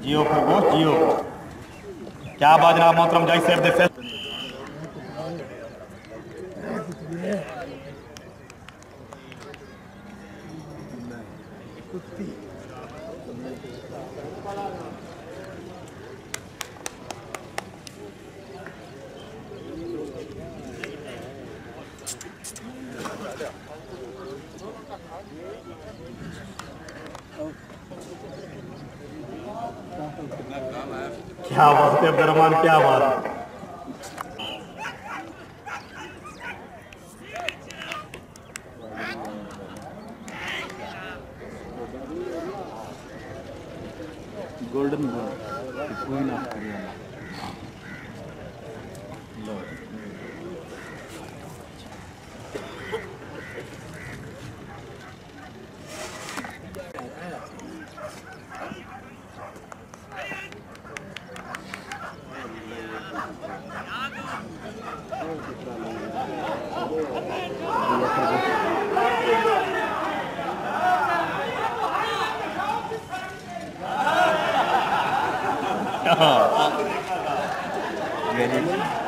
Diogo, bom Diogo. क्या बाज रहा मोहतरम जय सेफ़ दे क्या बात है अब्दुलरमान क्या बात है? Golden ball Oh.